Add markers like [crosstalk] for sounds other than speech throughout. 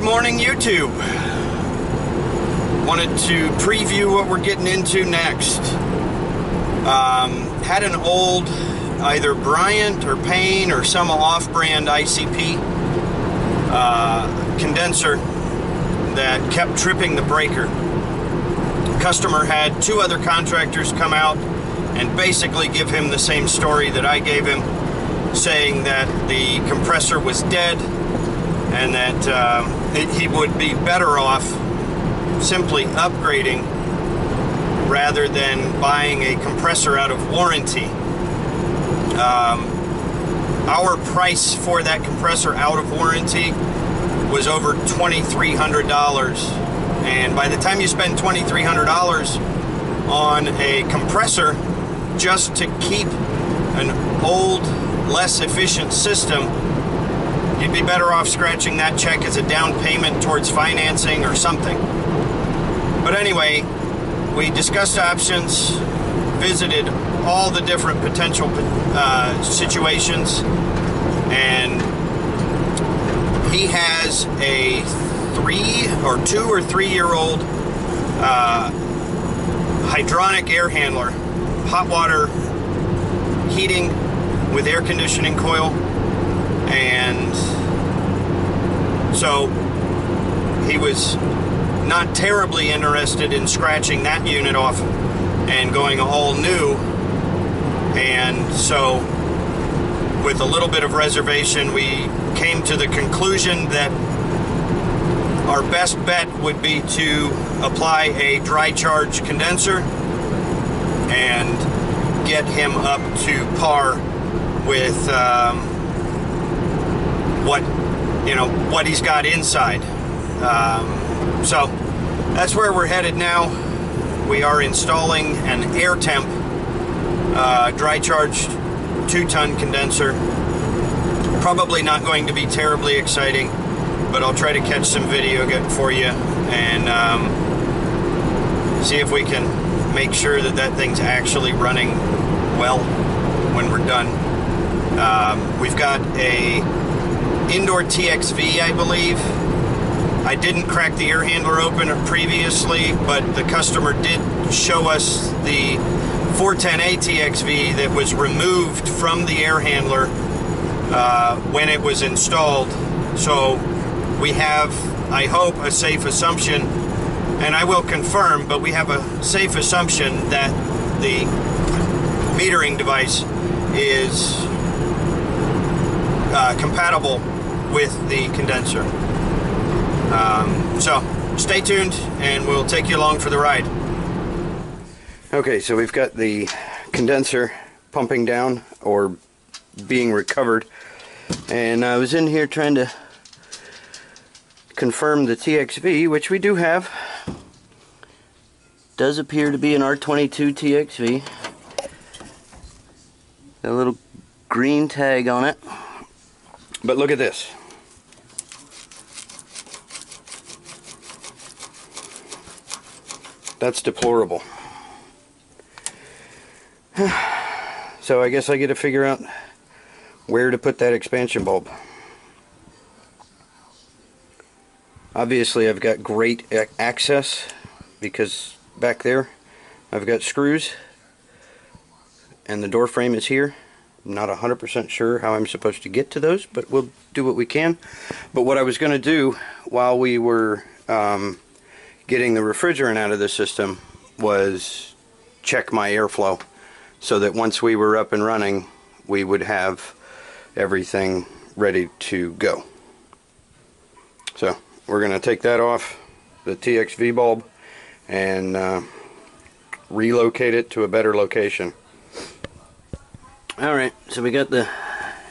Good morning, YouTube. Wanted to preview what we're getting into next. Um, had an old, either Bryant or Payne or some off brand ICP uh, condenser that kept tripping the breaker. Customer had two other contractors come out and basically give him the same story that I gave him, saying that the compressor was dead and that uh, it, he would be better off simply upgrading rather than buying a compressor out of warranty. Um, our price for that compressor out of warranty was over $2,300. And by the time you spend $2,300 on a compressor just to keep an old, less efficient system, you'd be better off scratching that check as a down payment towards financing or something. But anyway, we discussed options, visited all the different potential uh, situations, and he has a three or two or three year old uh, hydronic air handler, hot water heating with air conditioning coil, and so he was not terribly interested in scratching that unit off and going all new. And so, with a little bit of reservation, we came to the conclusion that our best bet would be to apply a dry charge condenser and get him up to par with um, what you know what he's got inside. Um, so that's where we're headed now. We are installing an air temp uh, dry charged two ton condenser. Probably not going to be terribly exciting, but I'll try to catch some video for you and um, see if we can make sure that that thing's actually running well when we're done. Um, we've got a indoor TXV, I believe. I didn't crack the air handler open previously, but the customer did show us the 410A TXV that was removed from the air handler uh, when it was installed. So we have, I hope, a safe assumption, and I will confirm, but we have a safe assumption that the metering device is uh, compatible with the condenser. Um, so stay tuned and we'll take you along for the ride. Okay, so we've got the condenser pumping down or being recovered. And I was in here trying to confirm the TXV, which we do have. Does appear to be an R22 TXV. A little green tag on it. But look at this. That's deplorable. [sighs] so I guess I get to figure out where to put that expansion bulb. Obviously I've got great access because back there I've got screws and the door frame is here. I'm not 100% sure how I'm supposed to get to those, but we'll do what we can. But what I was going to do while we were um, getting the refrigerant out of the system was check my airflow so that once we were up and running we would have everything ready to go. So we're going to take that off the TXV bulb and uh, relocate it to a better location. Alright, so we got the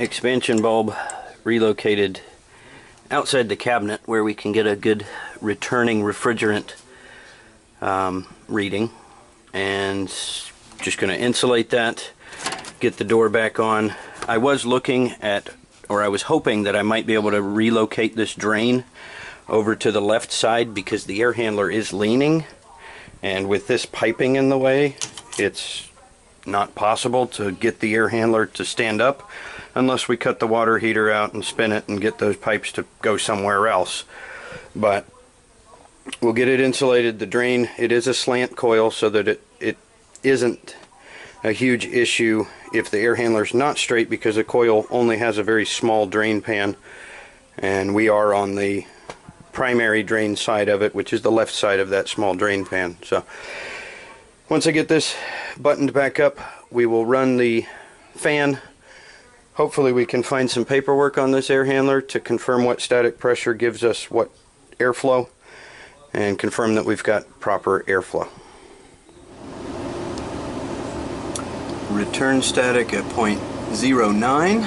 expansion bulb relocated outside the cabinet where we can get a good returning refrigerant um, reading and just going to insulate that get the door back on I was looking at or I was hoping that I might be able to relocate this drain over to the left side because the air handler is leaning and with this piping in the way it's not possible to get the air handler to stand up unless we cut the water heater out and spin it and get those pipes to go somewhere else. but we'll get it insulated. The drain, it is a slant coil so that it, it isn't a huge issue if the air handler is not straight because the coil only has a very small drain pan. And we are on the primary drain side of it which is the left side of that small drain pan. So once I get this buttoned back up we will run the fan. Hopefully we can find some paperwork on this air handler to confirm what static pressure gives us what airflow and confirm that we've got proper airflow. Return static at point 0.09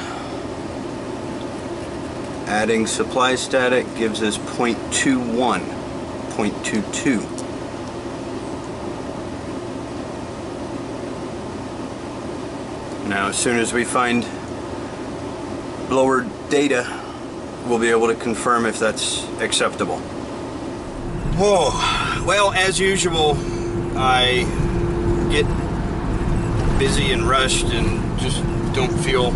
adding supply static gives us 0.21 0.22 now as soon as we find blower data we'll be able to confirm if that's acceptable oh well as usual I get busy and rushed and just don't feel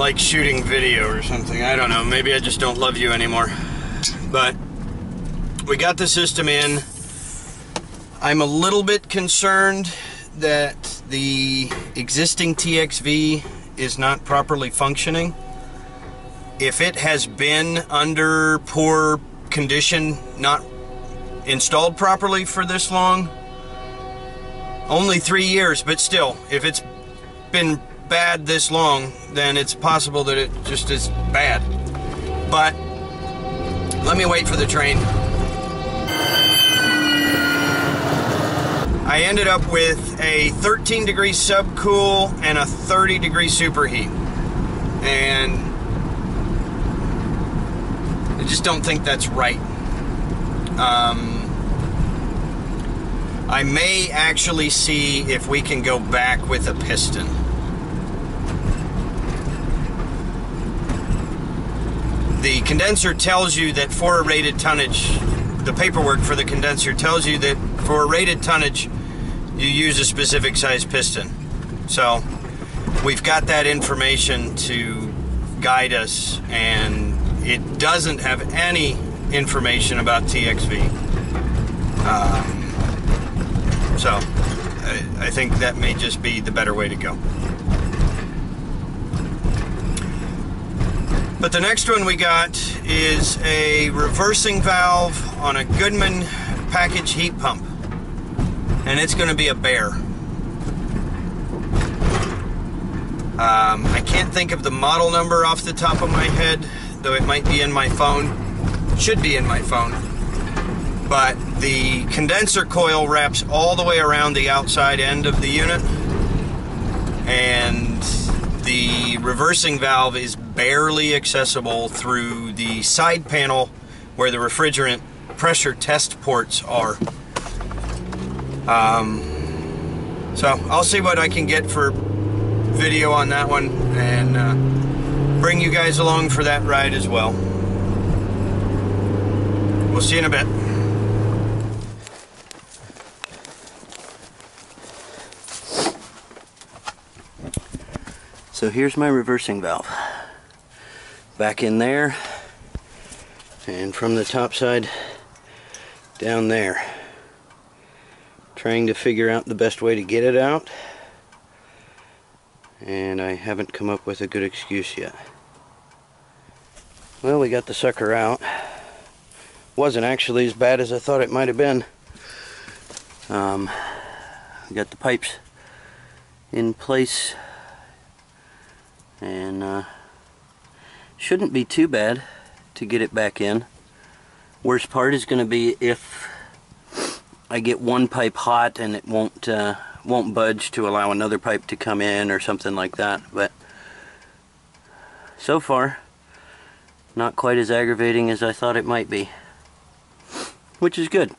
like shooting video or something. I don't know. Maybe I just don't love you anymore. But we got the system in. I'm a little bit concerned that the existing TXV is not properly functioning. If it has been under poor condition, not installed properly for this long, only three years, but still, if it's been bad this long, then it's possible that it just is bad. But let me wait for the train. I ended up with a 13 degree subcool and a 30 degree superheat. And just don't think that's right. Um, I may actually see if we can go back with a piston. The condenser tells you that for a rated tonnage, the paperwork for the condenser tells you that for a rated tonnage, you use a specific size piston. So we've got that information to guide us, and it doesn't have any information about TXV. Um, so I, I think that may just be the better way to go. But the next one we got is a reversing valve on a Goodman package heat pump. And it's going to be a bear. Um, I can't think of the model number off the top of my head, though it might be in my phone. Should be in my phone but the condenser coil wraps all the way around the outside end of the unit and the reversing valve is barely accessible through the side panel where the refrigerant pressure test ports are. Um, so I'll see what I can get for video on that one and uh, bring you guys along for that ride as well. We'll see you in a bit. So here's my reversing valve. Back in there, and from the top side down there. Trying to figure out the best way to get it out, and I haven't come up with a good excuse yet. Well, we got the sucker out. Wasn't actually as bad as I thought it might have been. Um, got the pipes in place and uh, shouldn't be too bad to get it back in. Worst part is going to be if I get one pipe hot and it won't uh, won't budge to allow another pipe to come in or something like that. But so far, not quite as aggravating as I thought it might be, which is good.